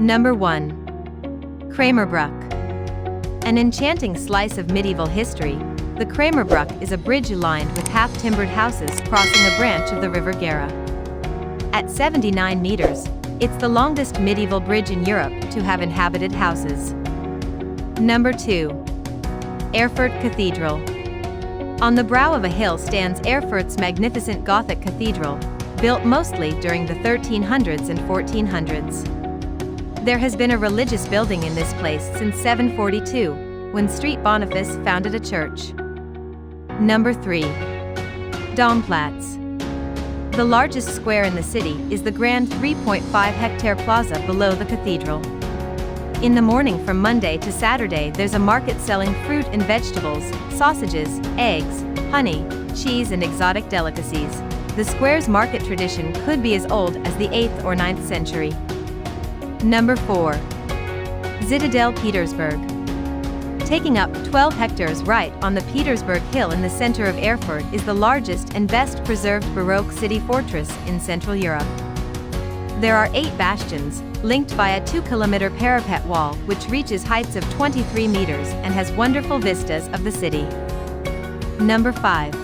Number 1. Krämerbrücke. An enchanting slice of medieval history, the Krämerbrücke is a bridge lined with half-timbered houses crossing a branch of the River Gera. At 79 meters, it's the longest medieval bridge in Europe to have inhabited houses. Number 2. Erfurt Cathedral. On the brow of a hill stands Erfurt's magnificent Gothic cathedral, built mostly during the 1300s and 1400s. There has been a religious building in this place since 742, when St. Boniface founded a church. Number 3. Domplatz. The largest square in the city is the grand 3.5 hectare plaza below the cathedral. In the morning from Monday to Saturday there's a market selling fruit and vegetables, sausages, eggs, honey, cheese and exotic delicacies. The square's market tradition could be as old as the 8th or 9th century. Number 4. Zitadelle Petersburg. Taking up 12 hectares right on the Petersburg Hill in the center of Erfurt is the largest and best preserved Baroque city fortress in Central Europe. There are eight bastions, linked by a 2-kilometer parapet wall which reaches heights of 23 meters and has wonderful vistas of the city. Number 5.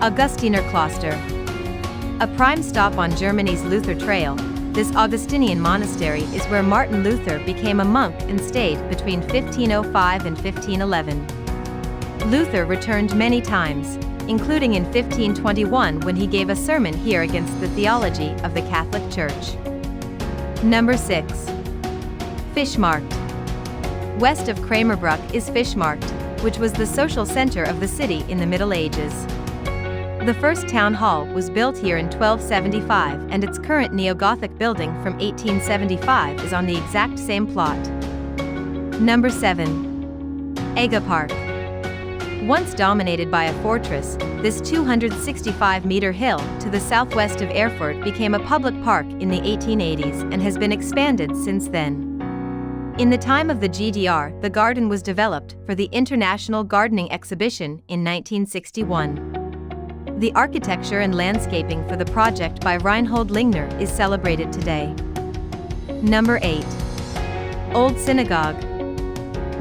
Augustiner Kloster. A prime stop on Germany's Luther Trail, this Augustinian monastery is where Martin Luther became a monk and stayed between 1505 and 1511. Luther returned many times, including in 1521 when he gave a sermon here against the theology of the Catholic Church. Number 6. Fischmarkt. West of Krämerbrücke is Fischmarkt, which was the social center of the city in the Middle Ages. The first town hall was built here in 1275 and its current neo-Gothic building from 1875 is on the exact same plot. Number 7. Ega Park. Once dominated by a fortress, this 265-meter hill to the southwest of Erfurt became a public park in the 1880s and has been expanded since then. In the time of the GDR, the garden was developed for the International Gardening Exhibition in 1961. The architecture and landscaping for the project by Reinhold Lingner is celebrated today. Number 8. Old Synagogue.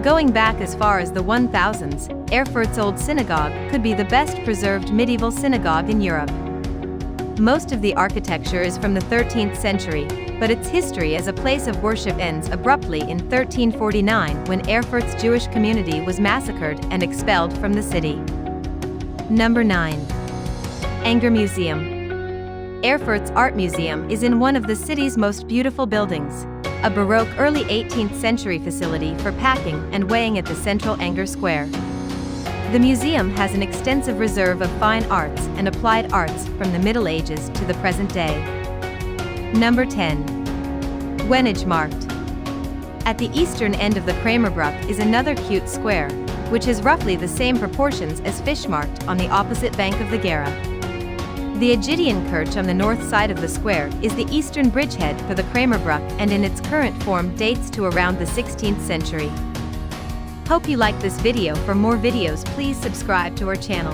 Going back as far as the 1000s, Erfurt's Old Synagogue could be the best preserved medieval synagogue in Europe. Most of the architecture is from the 13th century, but its history as a place of worship ends abruptly in 1349 when Erfurt's Jewish community was massacred and expelled from the city. Number 9. Anger Museum. Erfurt's Art Museum is in one of the city's most beautiful buildings, a Baroque early 18th century facility for packing and weighing at the central Anger Square. The museum has an extensive reserve of fine arts and applied arts from the Middle Ages to the present day. Number 10. Wenigemarkt. At the eastern end of the Krämerbrücke is another cute square, which has roughly the same proportions as Fischmarkt on the opposite bank of the Gera. The Egidian Kirch on the north side of the square is the eastern bridgehead for the Krämerbrücke and in its current form dates to around the 16th century. Hope you liked this video for more videos please subscribe to our channel.